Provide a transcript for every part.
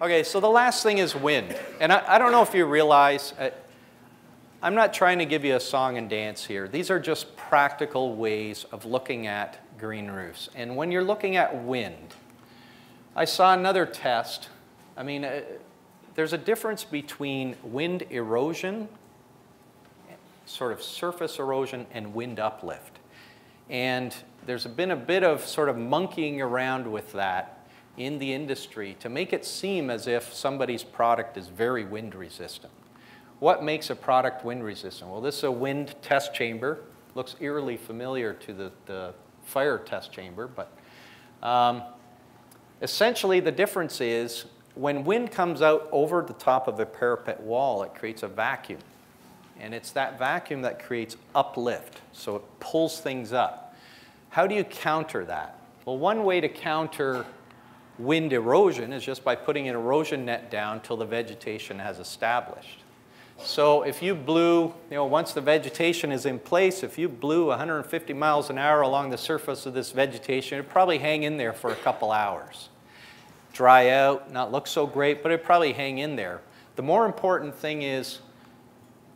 Okay, so the last thing is wind. And I, I don't know if you realize, uh, I'm not trying to give you a song and dance here. These are just practical ways of looking at green roofs. And when you're looking at wind, I saw another test. I mean, uh, there's a difference between wind erosion, sort of surface erosion, and wind uplift. And there's been a bit of sort of monkeying around with that in the industry to make it seem as if somebody's product is very wind resistant. What makes a product wind resistant? Well, this is a wind test chamber. Looks eerily familiar to the, the fire test chamber, but um, essentially the difference is when wind comes out over the top of a parapet wall, it creates a vacuum. And it's that vacuum that creates uplift, so it pulls things up. How do you counter that? Well, one way to counter wind erosion is just by putting an erosion net down till the vegetation has established. So if you blew, you know, once the vegetation is in place, if you blew 150 miles an hour along the surface of this vegetation, it'd probably hang in there for a couple hours. Dry out, not look so great, but it'd probably hang in there. The more important thing is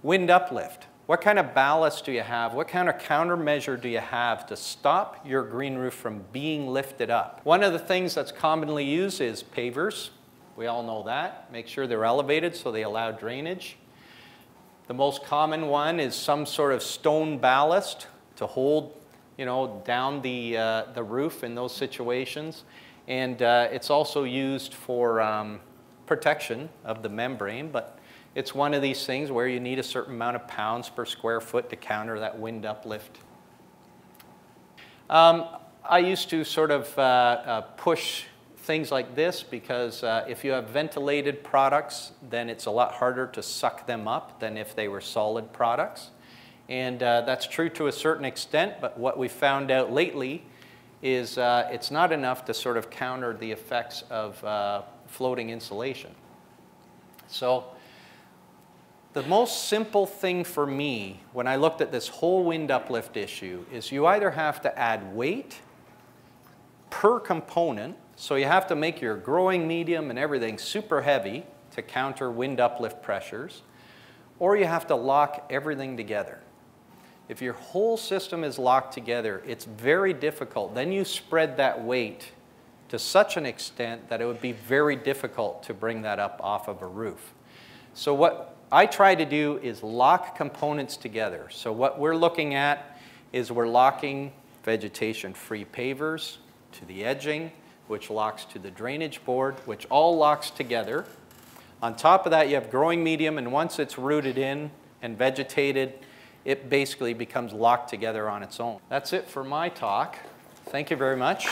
wind uplift. What kind of ballast do you have? What kind of countermeasure do you have to stop your green roof from being lifted up? One of the things that's commonly used is pavers. We all know that. Make sure they're elevated so they allow drainage. The most common one is some sort of stone ballast to hold you know, down the, uh, the roof in those situations. And uh, it's also used for um, protection of the membrane, but it's one of these things where you need a certain amount of pounds per square foot to counter that wind uplift. Um, I used to sort of uh, uh, push things like this because uh, if you have ventilated products, then it's a lot harder to suck them up than if they were solid products. And uh, that's true to a certain extent, but what we found out lately is uh, it's not enough to sort of counter the effects of uh, floating insulation. So the most simple thing for me when I looked at this whole wind uplift issue is you either have to add weight per component, so you have to make your growing medium and everything super heavy to counter wind uplift pressures, or you have to lock everything together. If your whole system is locked together, it's very difficult. Then you spread that weight to such an extent that it would be very difficult to bring that up off of a roof. So what I try to do is lock components together. So what we're looking at is we're locking vegetation-free pavers to the edging, which locks to the drainage board, which all locks together. On top of that, you have growing medium, and once it's rooted in and vegetated, it basically becomes locked together on its own. That's it for my talk. Thank you very much.